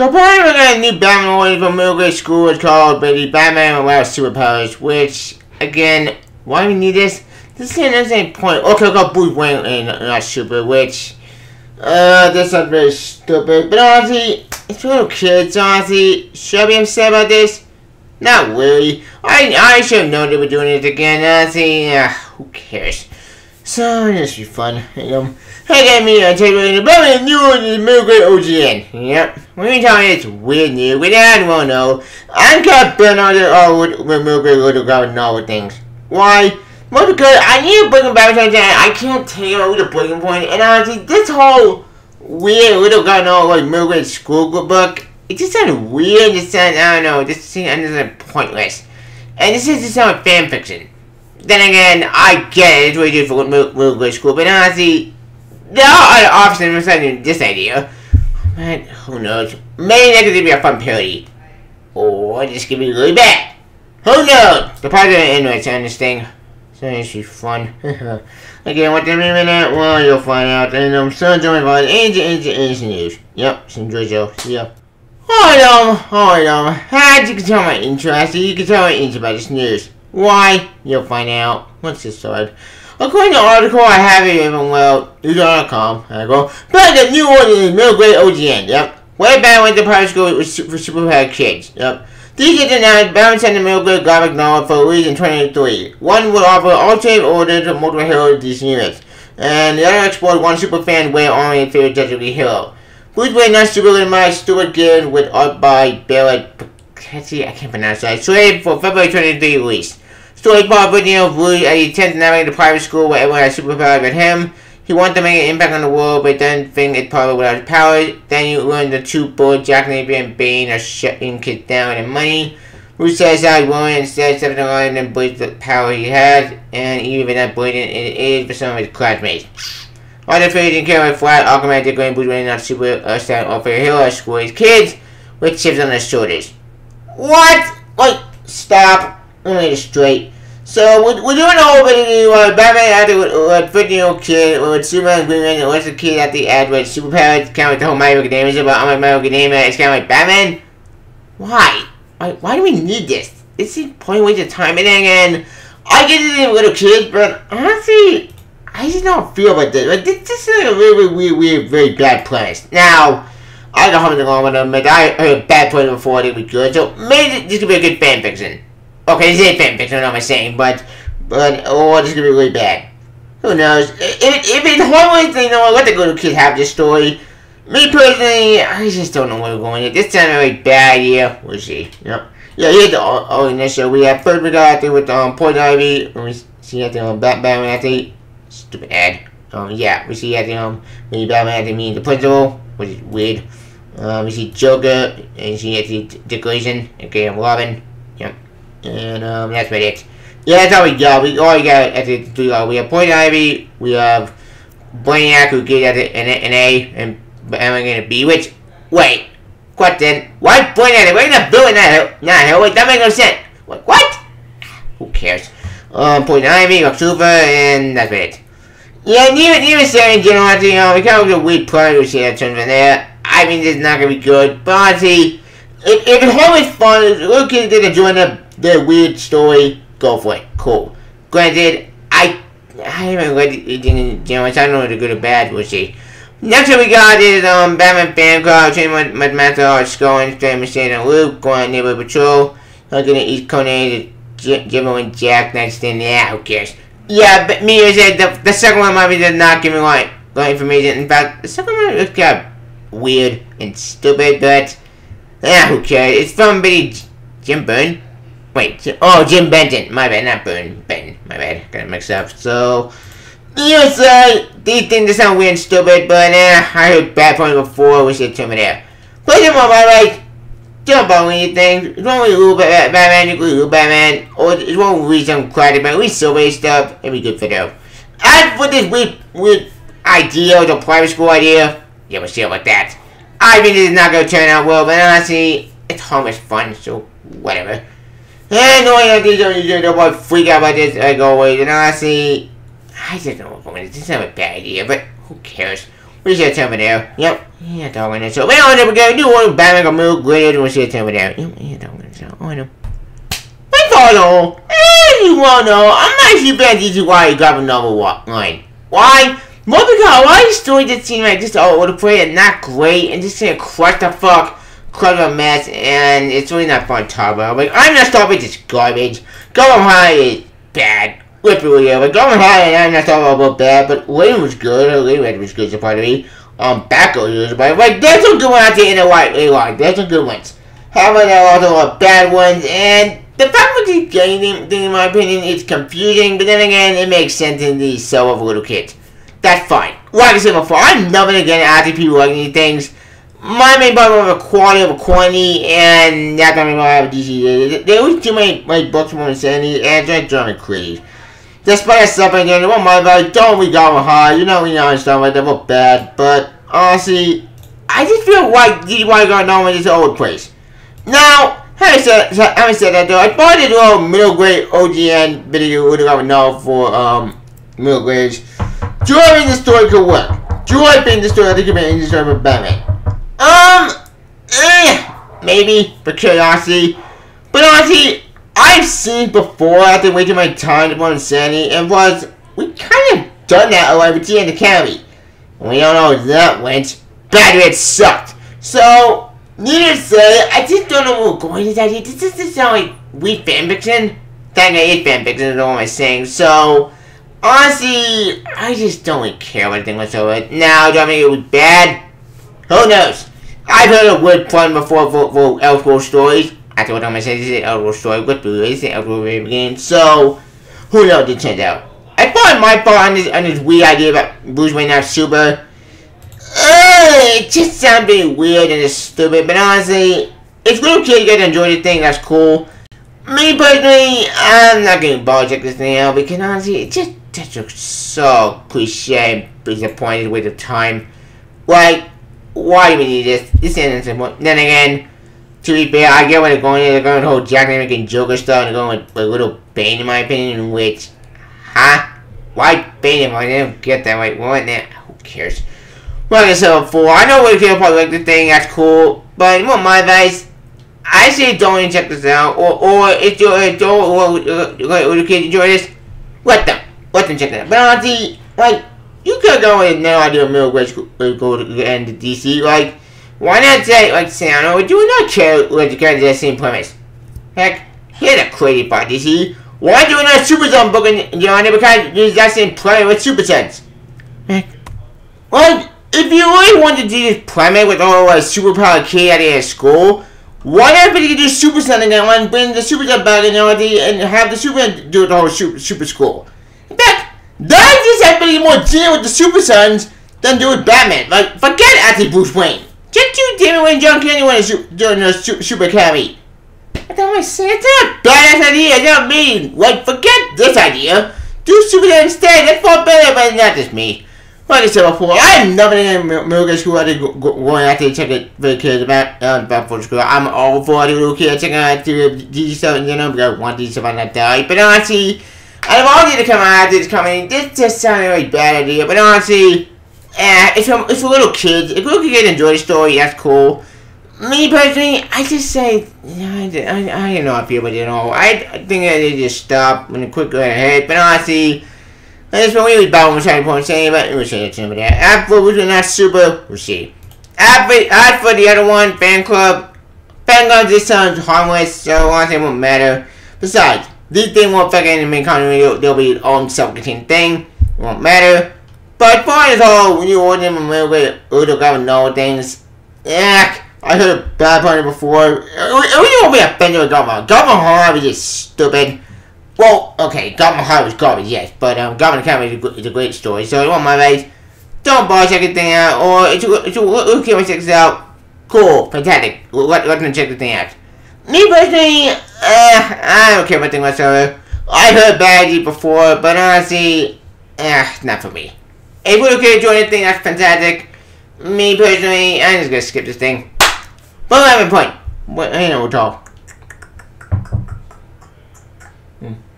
So apparently we're gonna new Batman order from middle school. is called Baby Batman Without Superpowers, which again, why do we need this? This isn't there's any point. Okay, we got Bruce Wayne and not Super, which uh this sounds very stupid. But honestly, it's little kids, honestly. Should I be upset about this? Not really. I I should have known they were doing it again. Honestly, uh, who cares? So this be fun. You know. Hey, get me on table in the Batman new one is middle grade OGN. Yep. We you it's weird new, we don't want to know. I'm of burnt on it all with, middle grade little guy novel things. Why? Well, because I need bring him back to I can't tell the breaking point. And honestly, this whole weird little guy know like middle grade school book, it just sounded weird. It sounded, I don't know, just seemed pointless. And this is just some fan fiction. Then again, I get it, it's what you do for middle, grade school, but honestly, there are other options besides this idea. But who knows? Maybe that could be a fun parody. Or this could be really bad. Who knows? The of the on this thing. So this is fun. Again, what the minute? Well, you'll find out. And I'm so enjoying about Angel, Angel, Angel News. Yep, enjoy Joe. See ya. Alright, um, alright, um, as you tell my interest, you can tell my interest about this news. Why? You'll find out. Let's get started. According to the article I have well, news.com, I go, but the new one is middle grade OGN, yep. Way back went to private school super, for superpowered kids, yep. These kids are now balanced in the middle grade graphic novel for release in 2023. One will offer alternate orders of multiple heroes of these units, and the other explores one super fan way only favorite Justice hero. Bruce Wayne not super my Stuart Gill with art by Barrett I can't pronounce that. Slated for February 23 release. Story about Virginia Blue as he attempts to navigate private school where everyone has superpowers but him. He wanted to make an impact on the world, but doesn't think it's possible without his powers. Then you learn the two bullets, Jack Napier and Bane, are shutting kids down and money. Who says that willing instead steps in line and believes the power he has, and even that blatant it is for some of his classmates. All the figures in carry flat, automatic Green, Bruce Wayne not super uh, stand or for hero at school his kids with chips on their shoulders. What? Like, stop. Straight. So we're, we're doing a whole video uh, Batman after with, with video kid with Superman Green Lantern what's the kid at the ad with superpowers kind of like the whole Hero Academia but I'm like Hero Academia it's kind of like Batman? Why? Why why do we need this? This is point waste of time and again I get it in little kids but honestly I just don't feel about this. Like this, this is a really weird weird very bad place. Now I don't have anything wrong with them but I heard bad play before they were good so maybe this could be a good fan fiction Okay, this is fanfiction, I know what I'm saying, but, but, oh, is gonna be really bad. Who knows? If, if it's Halloween thing, though, let the little kids have this story. Me personally, I just don't know where we're going. This sounds like a bad idea. We'll see. Yep. Yeah, here's the oh, oh, in this show. We have first we got there with um Poison Ivy. And we see at the um Batman at the stupid ad. Um yeah, we see at the um when Batman at the mean the principal, which is weird. Um we see Joker and see at the Dick Grayson, okay, I'm Robin. And um, that's about it. Yeah, that's all we got. We all we got at the three. We have Point Ivy. We have Brainiac who gave an, an A, and I'm gonna B. Which wait, what then? Point Ivy? We're gonna build that. Nah, wait, that makes no sense. What? What? Who cares? Um, Poison Ivy, Super, and that's about it. Yeah, even even saying general, you know, we kind of a weird we see that turns in there. I mean, this is not gonna be good, but honestly, if, if it's always fun, little kids get to join up their weird story, go for it. Cool. Granted, I I haven't read it in so I don't know it's good or bad, we'll see. Next we got is um Batman fan club, training with Mathematical Arts going, straight machine and Luke, going on neighborhood patrol, looking at East Conan, and Jack, next in yeah, who cares? Yeah, but me is said the, the second one be just not giving like, like information. In fact, the second one is kind of weird and stupid, but yeah, who cares? It's from Billy Jim Byrne. Wait, oh, Jim Benton. My bad, not Boone. Benton. My bad. Got it mixed up. So, yes, uh, these things sound weird and stupid, but uh, I heard bad points before. We should turn it out. Put them on my right. Jump on anything. It's wrong with you, Batman. You could Batman. Or it's wrong with some credit, but we still waste stuff. It'd be good for them. As for this weird, weird idea, the private school idea, yeah, we'll see about that. I mean, it's not gonna turn out well, but honestly, it's much fun, so whatever. And no idea these you don't want to freak out about this I go away. And honestly, I see I just don't know. This is not a bad idea, but who cares? We it over there. Yep. Yeah, dog in So we don't ever go. Do one Batman a move than we it over there. Yep. Yeah, dog in So I know. That's all. And you won't know. I'm not actually bad to why you got another line. Why? More because the story just seemed like just all over the place and not great and just saying crush the fuck, a mess and it's really not fun to talk about. Like I'm not stopping this garbage. Gotham High is bad. Literally. Like Gotham High and I'm not talking about bad, but Lane was good. Lane was good, so part of me. Um, Batgirl was but like there's some good ones in the white line. There's some good ones. However, there are also bad ones and the fact that he's getting thing, in my opinion, is confusing, but then again, it makes sense in the cell of little kids. That's fine. Like I said before, I'm never again asking people like these things. My main problem with a quality of a quantity, and not going to have DC. They always do my, my books more insanity, and drive me crazy. Despite stuff like that, well, my value, don't we go high, you know, we know and stuff like that, we're bad, but honestly, I just feel like DDY got no in this old place. Now, having said, having said that though, I it was a middle grade OGN video would have know for um middle grades. Joy the story could work. Do Joy being the story I think could be in the story of Batman. Um eh, maybe for curiosity. But honestly, I've seen before after wasting my time to want insanity and was we kind of done that already with the Academy. We don't know that went. Bad it sucked. So Needless to say, I just don't know where we're going with that. This doesn't sound like we fanfiction. That I hate fanfiction, is all I'm saying. So, honestly, I just don't really care about anything whatsoever. Now, do I mean it was bad? Who knows? I've heard of word fun before for, for Elseworld stories. I told them I said this is an Elseworld story with Blue. This is an Elseworld very beginning. So, who knows it turns out. I thought my fault on this, on this weird idea about Bruce Wayne not super eh, it just sounded weird and it's stupid, but honestly, if little kids to enjoy the thing, that's cool. Me personally, I'm not gonna bother check this thing out because honestly, it just, just looks so cliche and disappointed with the time. Like, why do we need this? This isn't simple. Then again, to be fair, I get where they're going. They're going to whole Jack Nicholson and Joker stuff, and going with a little Bane, in my opinion, which, huh? Why Bane? I didn't get that right. What? Who cares? Well, like I said before, I know what people probably like the thing, that's cool, but my advice, I say don't even check this out, or, or if you uh, don't, or, uh, or the kids enjoy this, let them, let them check it out. But honestly, like, you could go with no idea middle grade school, go to end to DC, like, why not say, like, say, I know, do not care with the same premise? Heck, here's a crazy part, DC. Why do not Super Sons book in, you know, because use that same play with Super Sons? Heck, well, if you really wanted to do this primate with all a superpowered kid out of school, why not you do super something and one bring the super stuff back and, you know, and have the super do the whole super, super school? Fact, that just have to more deal with the super sons than do with Batman. Like, forget actually Bruce Wayne. Just do Damian Wayne John Kennedy when doing the super, super academy. I don't want to a badass idea. I don't mean like forget this idea. Do Superman instead. That's far better, but not just me. Like I said before, I'm never in middle school. I did going out there check it for the kids about uh, about for school. I'm all for the little kids checking out the D seven, you know, because one D seven not die. But honestly, of all the come out this coming, this just sounded like a bad idea. But honestly, eh, it's a, it's a little kids. If little kids enjoy the story, that's cool. Me personally, I just say, I, I, I don't know how it at all. I, I think I they just stop when the quick go ahead. But honestly. That's what we was when trying to point saying about we'll say some of that. After was not super, we'll see. After as for the other one, fan club, fan club this sounds harmless, so one thing won't matter. Besides, these things won't affect any continuity, they'll, be all self-contained thing. It won't matter. But far as all, when you order them a little bit, Udo got know things. Yeah, I heard a bad part before. We won't be offended with Governor. Governor Harvey is just stupid. Well, okay, Gotham High was garbage, yes, but um, Gotham Academy is a, is a great story. So, you want my advice? Don't bother checking thing out, or if you, if you check this out, cool, fantastic. Let, let check the thing out. Me personally, uh, I don't care about thing whatsoever. I heard badly before, but honestly, eh, not for me. If you okay to join the thing, that's fantastic. Me personally, I'm just gonna skip this thing. But I have a point. What, you know, talk.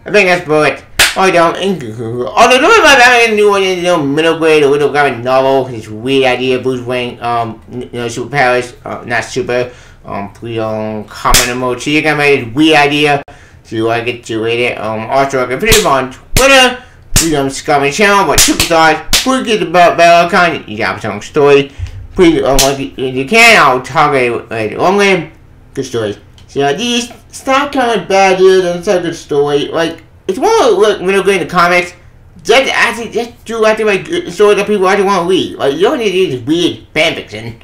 I think that's about it. I don't. Although the my Batman new one in the middle grade, a little graphic novel, his weird idea, Bruce Wayne, um, you know, superpowers, uh, not super, um, please don't comment emoji. you got my weird idea. So I get to read it. Um, also I can put it on Twitter, Please Freedom Scummy Channel, but super thoughts, please get the bell icon, you got some story. Please, um, if you can, I'll talk it later. Long good story. So these, stop kind of bad dude, and it's a good story. Like, it's you to look middle grade in the comics, just actually just do actually like stories that people actually want to read. Like you don't need to use weird fan fiction.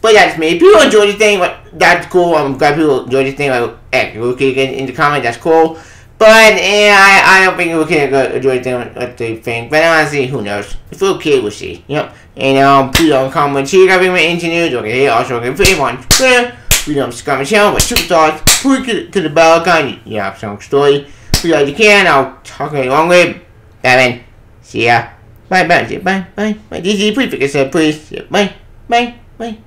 But that's me. People enjoy this thing, but that's cool. I'm glad people enjoy this thing. Like, hey, get in the comment. That's cool. But eh, I, I don't think we can enjoy the thing what they think. But honestly, who knows? If we're okay, we'll see. Yep. And um, please don't comment. See, I got my engineers. Okay, also okay, favorite on Twitter. We don't scum channel, but two thoughts. Please get to the bell icon. Have some story you can. I'll talk a long way. Batman. See ya. Bye, bye, bye, bye, bye. DC, please fix it, please. Bye, bye, bye.